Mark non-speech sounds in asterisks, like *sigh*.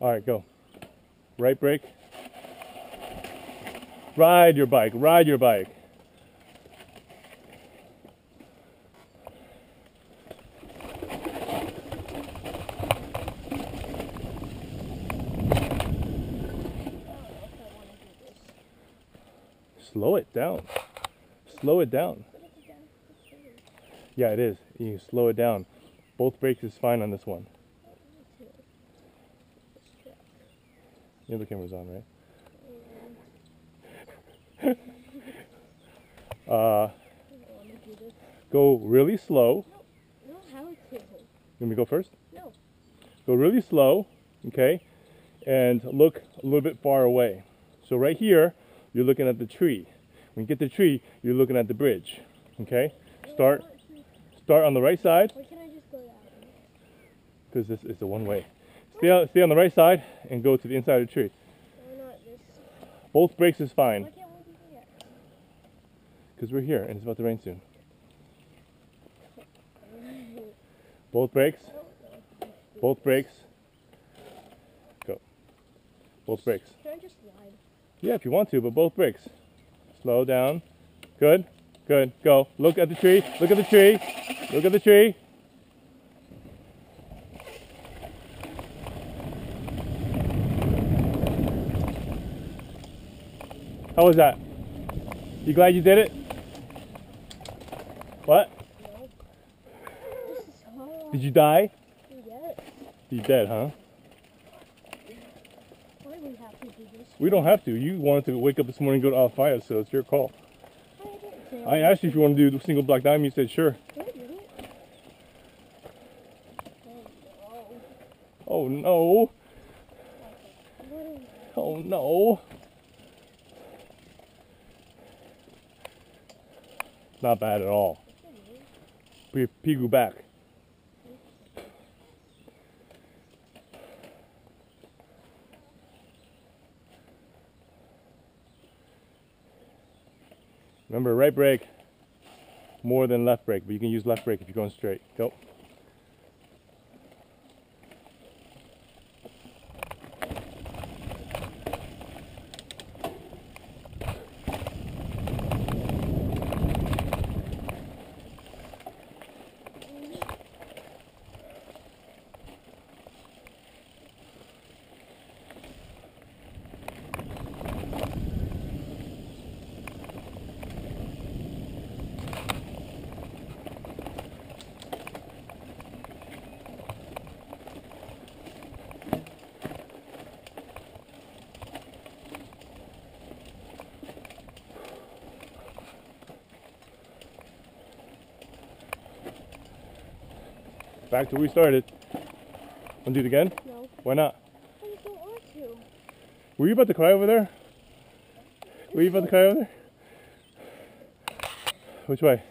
All right, go. Right brake. Ride your bike. Ride your bike. Slow it down. Slow it down. Yeah, it is. You slow it down. Both brakes is fine on this one. The other camera's on, right? *laughs* uh, go really slow. No, how to. You want me to go first? No. Go really slow, okay? And look a little bit far away. So right here, you're looking at the tree. When you get the tree, you're looking at the bridge, okay? Start, start on the right side, Why can't I just go that way? because this is the one way. Stay on, stay on the right side and go to the inside of the tree. Both brakes is fine, because we're here and it's about to rain soon. Both brakes, both brakes. Go. Both brakes. Yeah, if you want to, but both brakes. Slow down. Good. Good. Go. Look at the tree. Look at the tree. Look at the tree. How was that? You glad you did it? What? No. This is hard. Did you die? You? You dead, huh? Why do we have to do this? We don't have to. You wanted to wake up this morning and go to Alafia, so it's your call. I I asked you if you want to do the single black diamond. You said sure. Oh, no. no. What is Oh no. Not bad at all. Pigu back. Remember, right brake more than left brake, but you can use left brake if you're going straight. Go. Back to where we started. Want to do it again? No. Why not? I just don't want to. Were you about to cry over there? Were you about to cry over there? Which way?